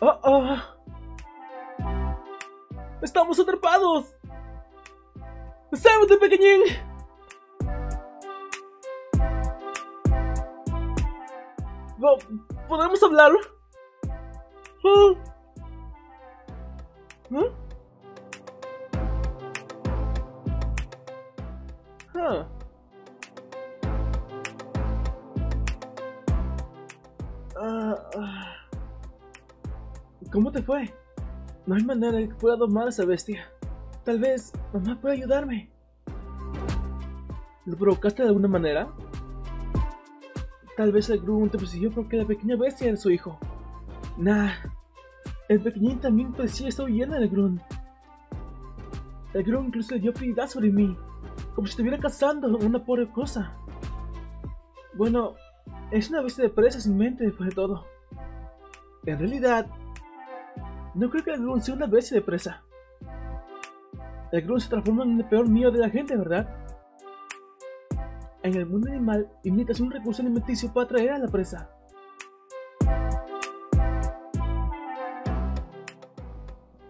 Ah. ¡Estamos atrapados! ¡Sálvate, pequeñín! Po- ¿Podemos hablar? ¿Ah? Ah. Ah, ah. ¿Cómo te fue? No hay manera de que pueda domar a esa bestia. Tal vez mamá pueda ayudarme. ¿Lo provocaste de alguna manera? Tal vez el Grun te persiguió porque la pequeña bestia era su hijo. Nah, el pequeñín también parecía estar huyendo del Grun. El Grun incluso le dio prioridad sobre mí, como si estuviera cazando una pobre cosa. Bueno, es una bestia de presa sin mente después de todo. En realidad, no creo que el Grun sea una bestia de presa. El Grun se transforma en el peor miedo de la gente, ¿verdad? En el mundo animal, imitas un recurso alimenticio para atraer a la presa.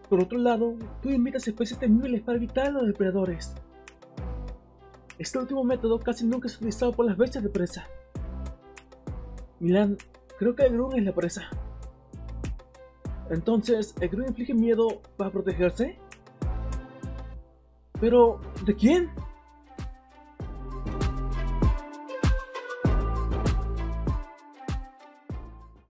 Por otro lado, tú imitas especies temibles para evitar a los depredadores. Este último método casi nunca es utilizado por las bestias de presa. Milan, creo que el Grun es la presa. Entonces, ¿el Grun inflige miedo para protegerse? Pero, ¿de quién?